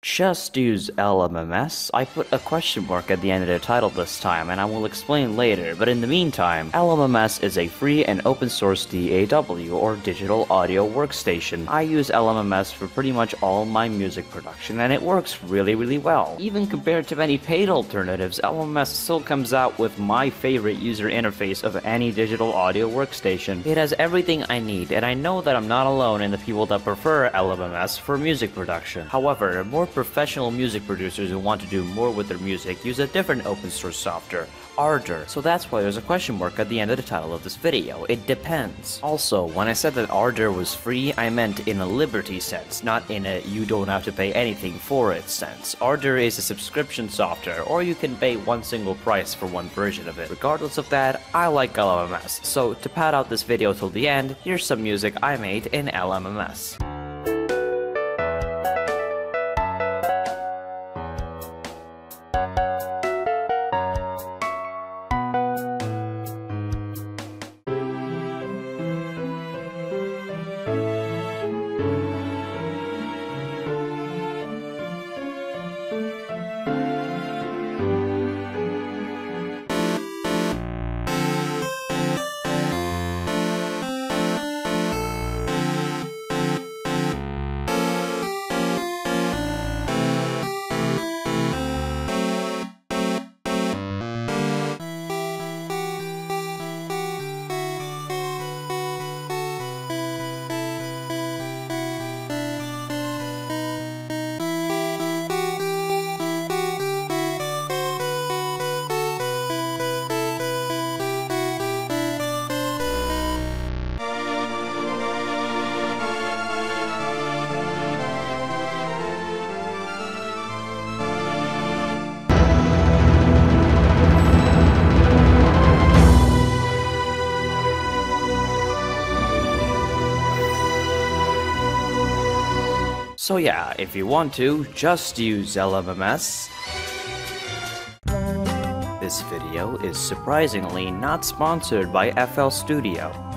Just use LMMS. I put a question mark at the end of the title this time, and I will explain later, but in the meantime, LMMS is a free and open source DAW, or digital audio workstation. I use LMMS for pretty much all my music production, and it works really, really well. Even compared to many paid alternatives, LMMS still comes out with my favorite user interface of any digital audio workstation. It has everything I need, and I know that I'm not alone in the people that prefer LMMS for music production. However, more professional music producers who want to do more with their music use a different open source software, Ardour. So that's why there's a question mark at the end of the title of this video. It depends. Also, when I said that Ardour was free, I meant in a liberty sense, not in a you don't have to pay anything for it sense. Ardour is a subscription software, or you can pay one single price for one version of it. Regardless of that, I like LMMS, so to pad out this video till the end, here's some music I made in LMMS. So yeah, if you want to, just use LMMS. This video is surprisingly not sponsored by FL Studio.